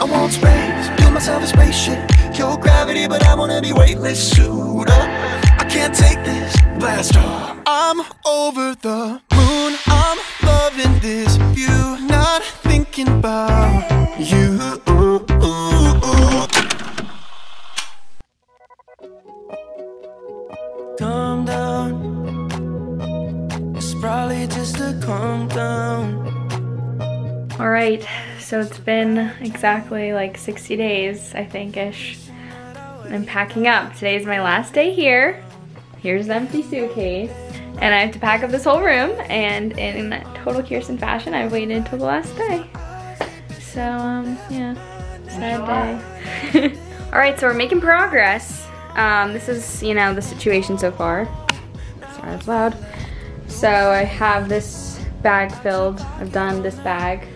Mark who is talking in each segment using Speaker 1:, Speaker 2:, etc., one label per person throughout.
Speaker 1: I want space, build myself a spaceship. Your gravity, but I wanna be weightless. Suit up, I can't take this. Blast off. I'm over the moon. I'm loving this view. Not thinking about you. Calm down. It's probably just a calm down.
Speaker 2: All right, so it's been exactly like 60 days, I think-ish. I'm packing up. Today's my last day here. Here's the empty suitcase. And I have to pack up this whole room, and in total Kiersten fashion, I waited until the last day. So, um, yeah, sad day. All right, so we're making progress. Um, this is, you know, the situation so far. Sorry, it's loud. So I have this bag filled. I've done this bag.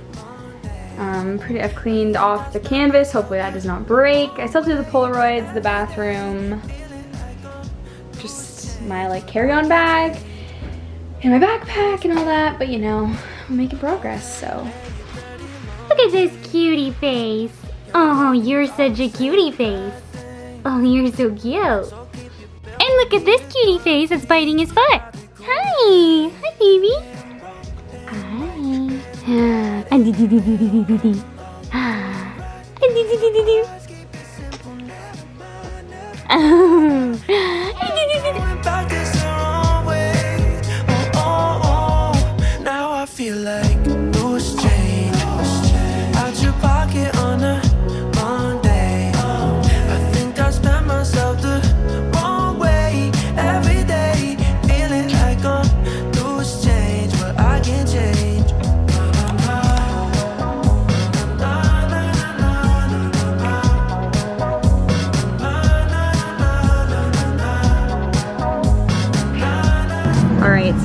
Speaker 2: Um, pretty, I've cleaned off the canvas. Hopefully that does not break. I still do the Polaroids, the bathroom, just my like carry-on bag, and my backpack and all that. But you know, I'm making progress, so.
Speaker 3: Look at this cutie face. Oh, you're such a cutie face. Oh, you're so cute. And look at this cutie face that's biting his foot. Hi. Hi, baby. Hi.
Speaker 1: Back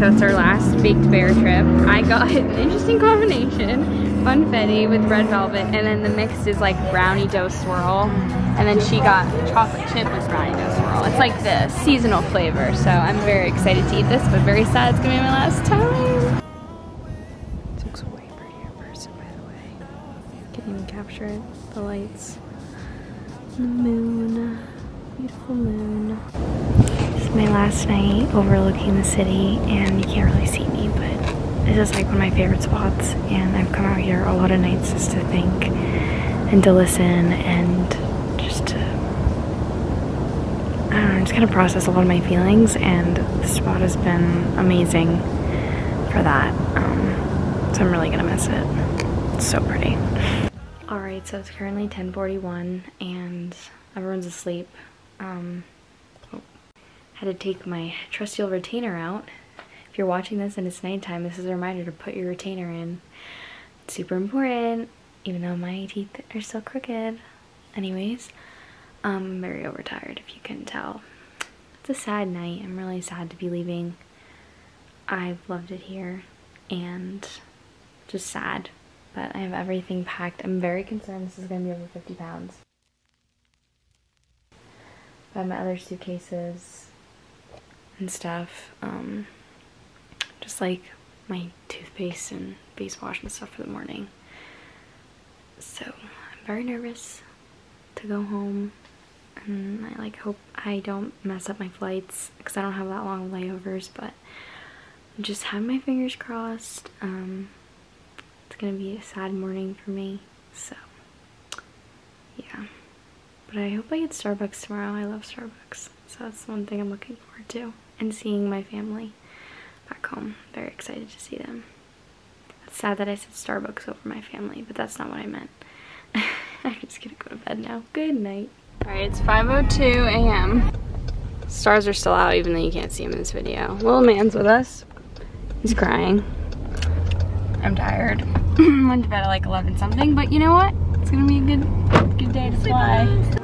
Speaker 2: so it's our last Baked Bear trip. I got an interesting combination, funfetti with red velvet, and then the mix is like brownie dough swirl. And then she got chocolate chip with brownie dough swirl. It's like the seasonal flavor, so I'm very excited to eat this, but very sad it's gonna be my last time. This looks way prettier in person, by the way. Can't even capture it. The lights. The moon. Beautiful moon. My last night overlooking the city, and you can't really see me, but this is like one of my favorite spots. And I've come out here a lot of nights just to think and to listen and just to, I don't know, just kind of process a lot of my feelings. And this spot has been amazing for that. Um, so I'm really gonna miss it. It's so pretty. All right, so it's currently 10:41, and everyone's asleep. Um, had to take my trusty old retainer out. If you're watching this and it's nighttime, this is a reminder to put your retainer in. It's super important, even though my teeth are still crooked. Anyways, I'm very overtired, if you couldn't tell. It's a sad night. I'm really sad to be leaving. I've loved it here, and just sad. But I have everything packed. I'm very concerned this is going to be over 50 pounds. Have my other suitcases and stuff. Um, just like my toothpaste and face wash and stuff for the morning. So I'm very nervous to go home. And I like hope I don't mess up my flights because I don't have that long layovers, but I just have my fingers crossed. Um, it's gonna be a sad morning for me, so yeah. But I hope I get Starbucks tomorrow. I love Starbucks. So that's one thing I'm looking forward to. And seeing my family back home. Very excited to see them. It's sad that I said Starbucks over my family, but that's not what I meant. I'm just gonna go to bed now. Good night. Alright, it's 5.02 a.m. Stars are still out even though you can't see them in this video. Little man's with us. He's crying. I'm tired. Went to bed at like 11 something, but you know what? It's gonna be a good, good day to fly.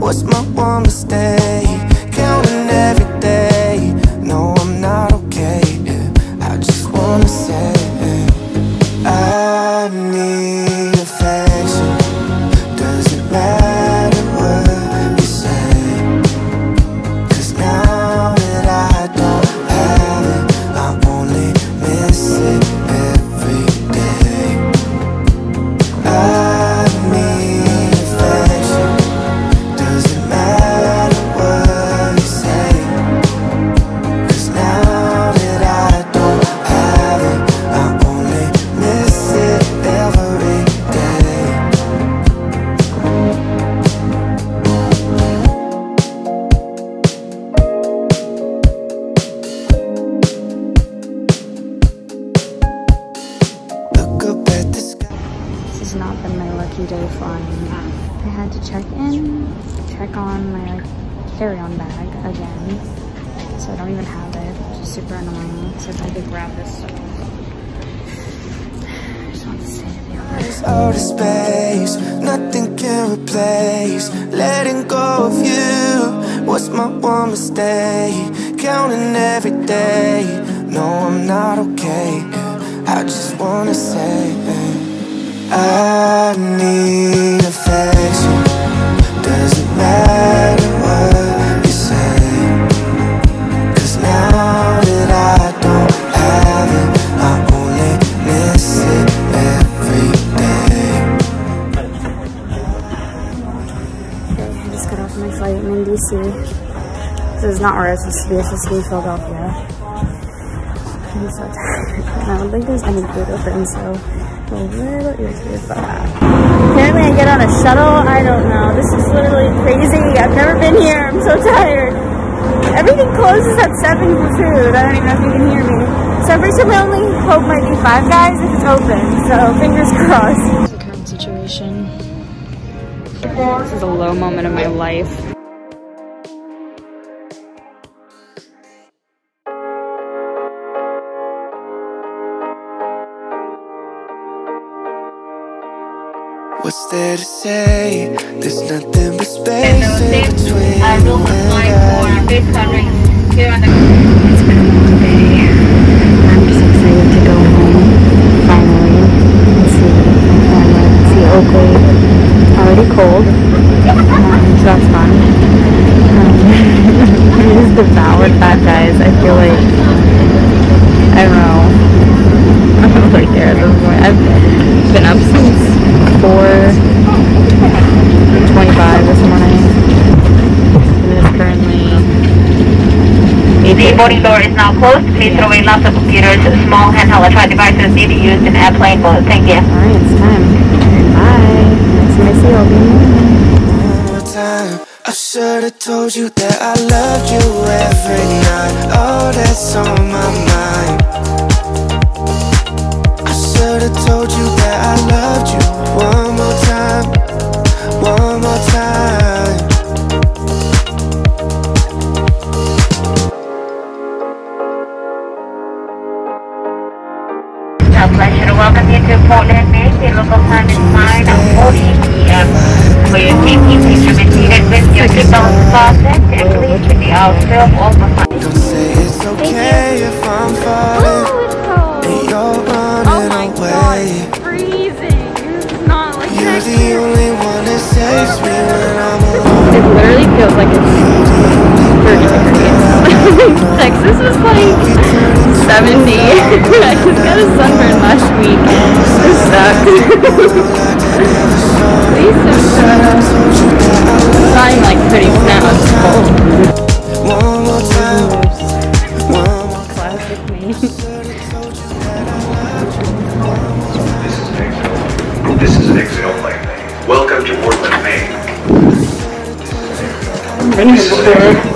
Speaker 2: was my one mistake? Flying. I had to check in, check on my like, carry-on bag again. So I don't even have it, which is super annoying. So I had grab this stuff. I just want to stay at the office.
Speaker 1: outer space, nothing can replace letting go of you. Was my one mistake? Counting every day. No, I'm not okay. I just wanna say, I need affection. Doesn't matter what you say. Cause now that I don't have it, I only miss it every day.
Speaker 2: Okay, I just got off my flight. In DC. This is not where I'm supposed to be. I'm supposed to be in Philadelphia. I'm so tired. I don't think there's any food open, so a little irritated that. Apparently I get on a shuttle. I don't know. This is literally crazy. I've never been here. I'm so tired. Everything closes at 7 for food. I don't even know if you can hear me. So every time I only hope might be Five Guys if it's open. So fingers crossed. The current situation. This is a low moment of my life.
Speaker 1: There to say? There's nothing but space in between
Speaker 4: uh,
Speaker 1: you
Speaker 4: room
Speaker 1: and
Speaker 4: flight
Speaker 1: I.
Speaker 4: for this country here on the
Speaker 2: It's been a long day. I'm just excited to go home finally and see my family, see Oakley. Already cold, um, so that's fun. Um, I just devoured Five Guys. I feel like I don't know. I'm right there at this point. I've been up since 4:25 this morning. And it's currently
Speaker 4: The boarding door is now closed. Please throw away laptop computers. Small handheld electronic devices may be used in airplane mode. Thank you.
Speaker 2: Alright, it's time. Bye. Next time I you, I'll be in the morning.
Speaker 1: One more time. I should have told you that I loved you every night. Oh, that's on my mind.
Speaker 4: Local time is 9:40 p.m. For your safety, please remain seated with your seatbelts fastened and please keep the aisle still open.
Speaker 2: Classic me.
Speaker 5: This is an exit only. Welcome to Portland, Maine.
Speaker 2: Been here before.